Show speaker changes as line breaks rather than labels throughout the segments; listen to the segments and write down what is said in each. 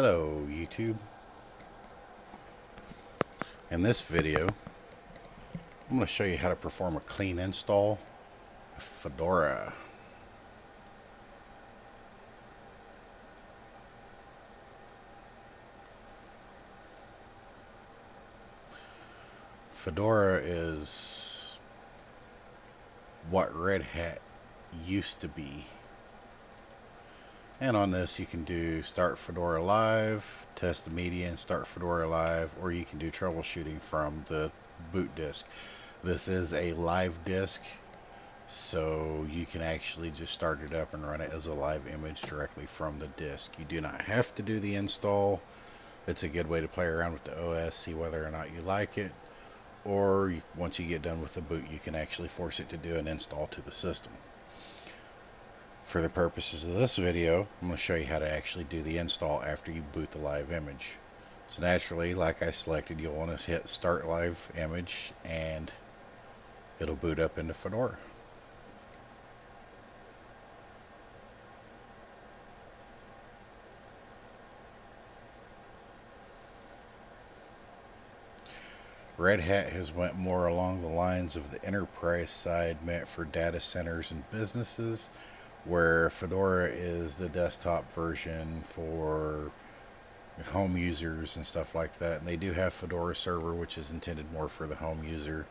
Hello YouTube. In this video, I'm going to show you how to perform a clean install of Fedora. Fedora is what Red Hat used to be and on this you can do start Fedora Live, test the media and start Fedora Live, or you can do troubleshooting from the boot disk. This is a live disk, so you can actually just start it up and run it as a live image directly from the disk. You do not have to do the install. It's a good way to play around with the OS, see whether or not you like it, or once you get done with the boot, you can actually force it to do an install to the system. For the purposes of this video, I'm going to show you how to actually do the install after you boot the live image. So naturally, like I selected, you'll want to hit start live image and it'll boot up into Fedora. Red Hat has went more along the lines of the enterprise side meant for data centers and businesses where Fedora is the desktop version for home users and stuff like that. And they do have Fedora Server, which is intended more for the home user.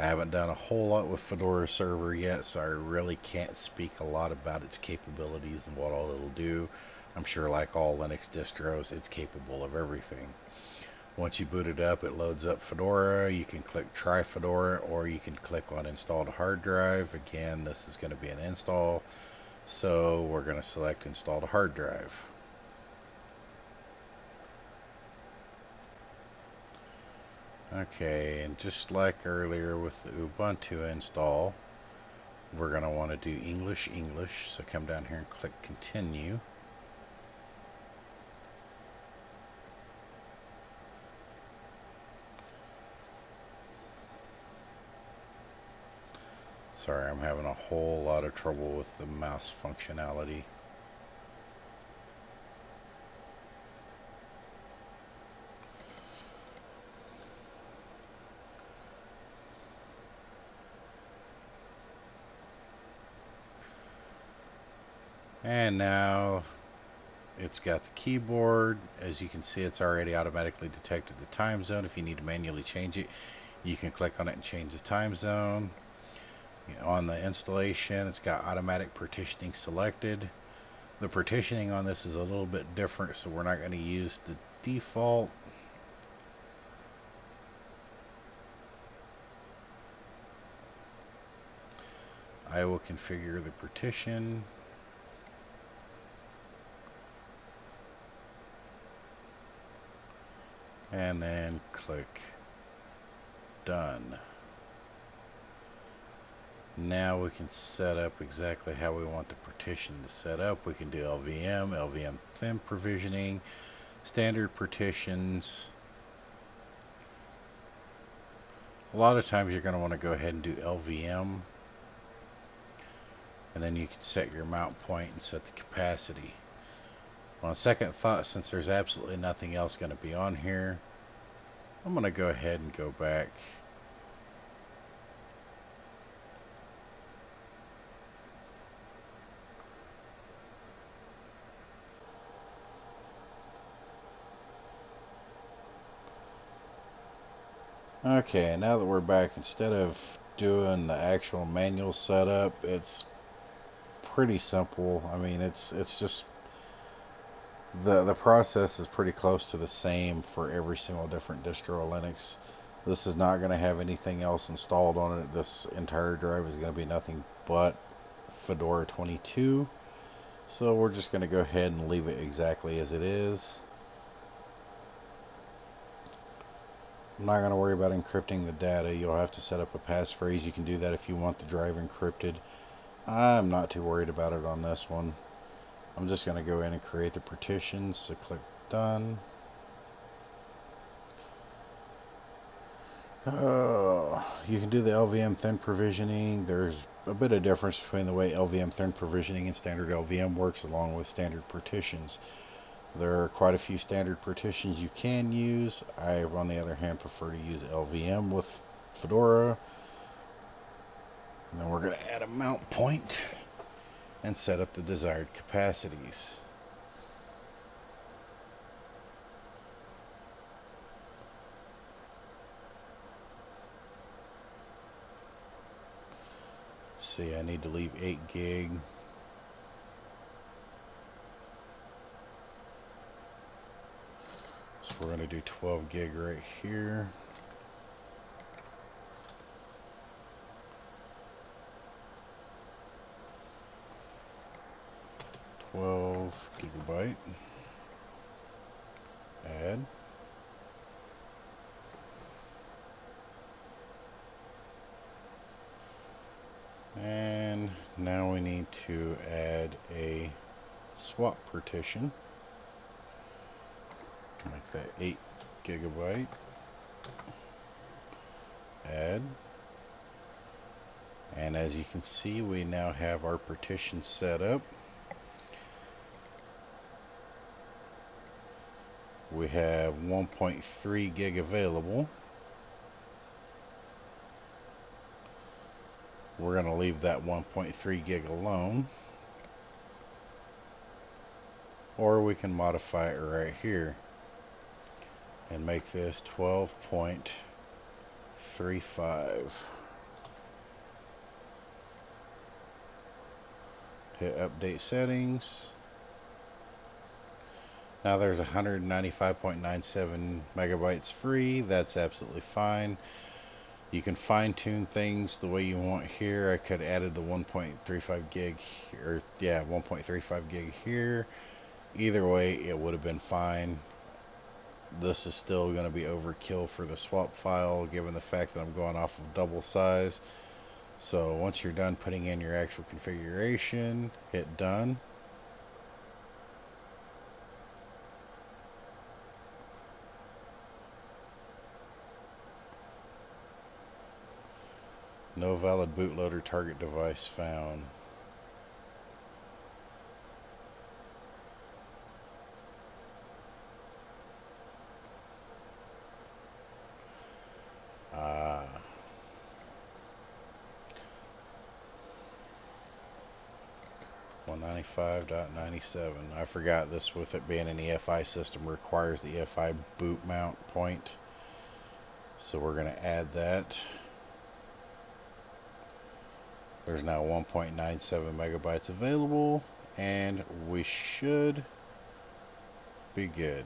I haven't done a whole lot with Fedora Server yet, so I really can't speak a lot about its capabilities and what all it'll do. I'm sure like all Linux distros, it's capable of everything. Once you boot it up, it loads up Fedora. You can click Try Fedora or you can click on Install to Hard Drive. Again, this is going to be an install. So we're going to select Install to Hard Drive. Okay, and just like earlier with the Ubuntu install, we're going to want to do English, English. So come down here and click Continue. Sorry, I'm having a whole lot of trouble with the mouse functionality. And now it's got the keyboard. As you can see, it's already automatically detected the time zone. If you need to manually change it, you can click on it and change the time zone on the installation it's got automatic partitioning selected. The partitioning on this is a little bit different so we're not going to use the default. I will configure the partition. And then click done now we can set up exactly how we want the partition to set up. We can do LVM, LVM thin provisioning, standard partitions. A lot of times you're going to want to go ahead and do LVM and then you can set your mount point and set the capacity. On second thought, since there's absolutely nothing else going to be on here, I'm going to go ahead and go back Okay, now that we're back, instead of doing the actual manual setup, it's pretty simple. I mean, it's it's just the the process is pretty close to the same for every single different distro Linux. This is not going to have anything else installed on it. This entire drive is going to be nothing but Fedora 22. So we're just going to go ahead and leave it exactly as it is. I'm not going to worry about encrypting the data. You'll have to set up a passphrase. You can do that if you want the drive encrypted. I'm not too worried about it on this one. I'm just going to go in and create the partitions. So click Done. Oh, you can do the LVM thin provisioning. There's a bit of difference between the way LVM thin provisioning and standard LVM works along with standard partitions. There are quite a few standard partitions you can use. I, on the other hand, prefer to use LVM with Fedora. And then we're going to add a mount point and set up the desired capacities. Let's see, I need to leave 8 gig. We're going to do 12 gig right here. Twelve gigabyte. Add. And now we need to add a swap partition. That 8 gigabyte. Add. And as you can see, we now have our partition set up. We have 1.3 gig available. We're going to leave that 1.3 gig alone. Or we can modify it right here and make this 12.35. Hit update settings. Now there's 195.97 megabytes free. That's absolutely fine. You can fine tune things the way you want here. I could have added the 1.35 gig or yeah, 1.35 gig here. Either way, it would have been fine. This is still going to be overkill for the swap file given the fact that I'm going off of double size. So once you're done putting in your actual configuration, hit done. No valid bootloader target device found. 1.95.97. I forgot this with it being an EFI system requires the EFI boot mount point. So we're going to add that. There's now 1.97 megabytes available and we should be good.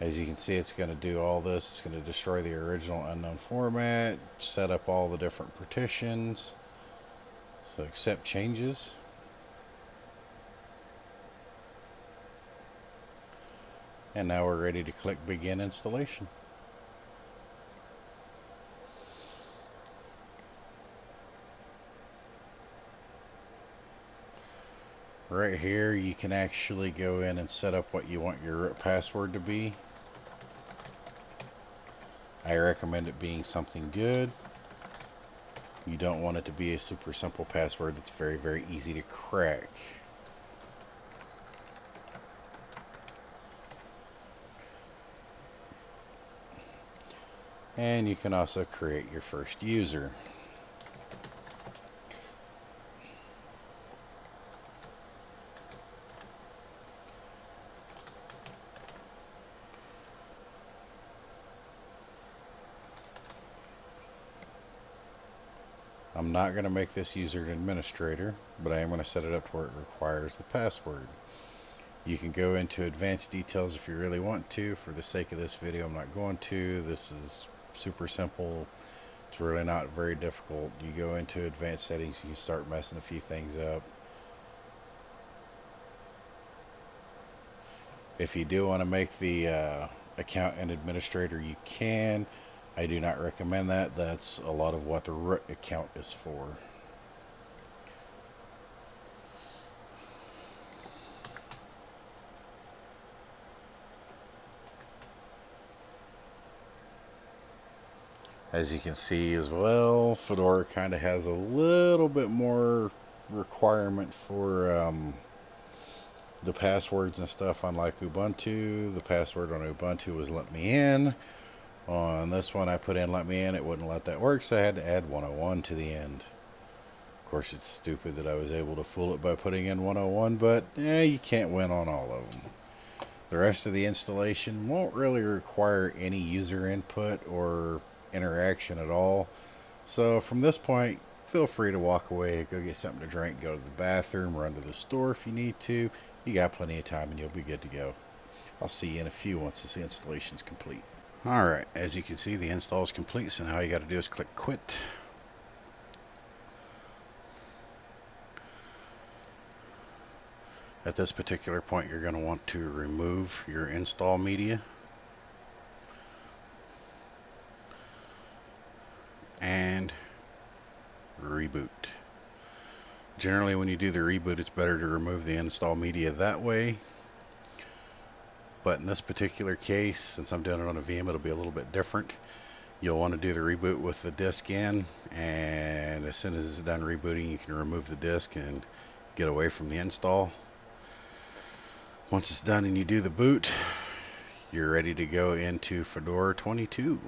As you can see, it's going to do all this. It's going to destroy the original unknown format, set up all the different partitions. So accept changes. And now we're ready to click begin installation. Right here you can actually go in and set up what you want your password to be. I recommend it being something good. You don't want it to be a super simple password that's very, very easy to crack. and you can also create your first user. I'm not going to make this user an administrator, but I am going to set it up to where it requires the password. You can go into advanced details if you really want to. For the sake of this video, I'm not going to. This is super simple. It's really not very difficult. You go into advanced settings, you start messing a few things up. If you do want to make the uh, account an administrator, you can. I do not recommend that. That's a lot of what the root account is for. As you can see as well, Fedora kind of has a little bit more requirement for um, the passwords and stuff unlike Ubuntu. The password on Ubuntu was let me in. On this one I put in let me in, it wouldn't let that work, so I had to add 101 to the end. Of course it's stupid that I was able to fool it by putting in 101, but eh, you can't win on all of them. The rest of the installation won't really require any user input or interaction at all. So from this point, feel free to walk away, go get something to drink, go to the bathroom, run to the store if you need to. You got plenty of time and you'll be good to go. I'll see you in a few once this installation is complete. Alright, as you can see the install is complete, so now all you got to do is click quit. At this particular point you're going to want to remove your install media. And reboot. Generally when you do the reboot it's better to remove the install media that way but in this particular case since I'm doing it on a VM it'll be a little bit different. You'll want to do the reboot with the disk in and as soon as it's done rebooting you can remove the disk and get away from the install. Once it's done and you do the boot you're ready to go into Fedora 22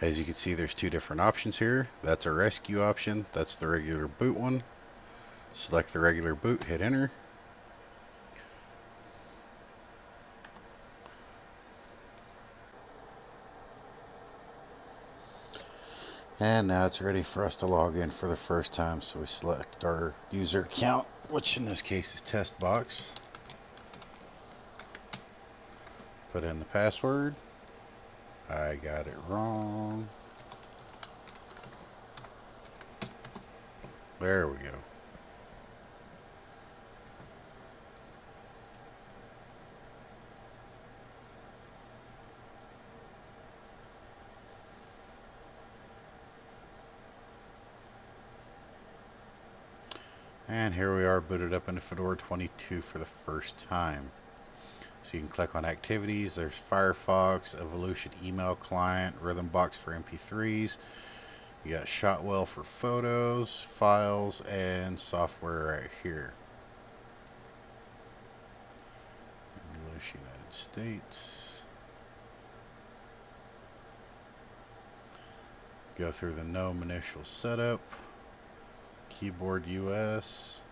as you can see there's two different options here. That's a rescue option. That's the regular boot one. Select the regular boot hit enter And now it's ready for us to log in for the first time. So we select our user account, which in this case is test box. Put in the password. I got it wrong. There we go. And here we are booted up into Fedora 22 for the first time. So you can click on activities. There's Firefox, Evolution email client, Rhythmbox for MP3s. You got Shotwell for photos, files, and software right here. English United States. Go through the GNOME initial setup. Keyboard US.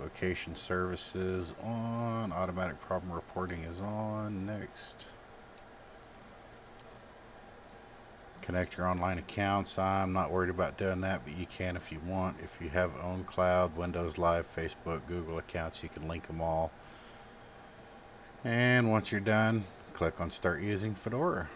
Location services on. Automatic problem reporting is on. Next. Connect your online accounts. I'm not worried about doing that, but you can if you want. If you have ownCloud, Windows Live, Facebook, Google accounts, you can link them all. And once you're done, click on Start Using Fedora.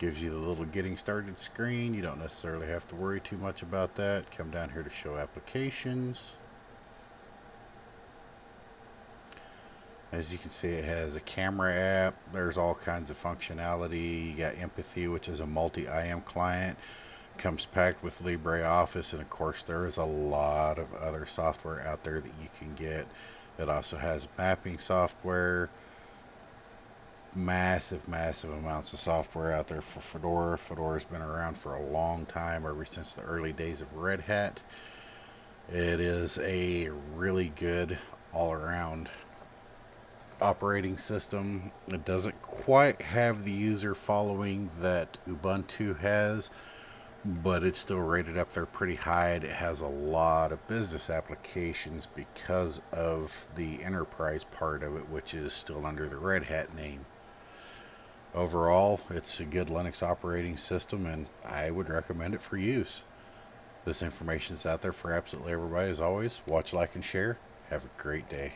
Gives you the little getting started screen. You don't necessarily have to worry too much about that. Come down here to show applications. As you can see it has a camera app. There's all kinds of functionality. You got empathy which is a multi-IM client. Comes packed with LibreOffice and of course there is a lot of other software out there that you can get. It also has mapping software massive, massive amounts of software out there for Fedora. Fedora's been around for a long time, ever since the early days of Red Hat. It is a really good all-around operating system. It doesn't quite have the user following that Ubuntu has, but it's still rated up there pretty high. It has a lot of business applications because of the enterprise part of it, which is still under the Red Hat name overall it's a good Linux operating system and I would recommend it for use. This information is out there for absolutely everybody as always. Watch, like, and share. Have a great day.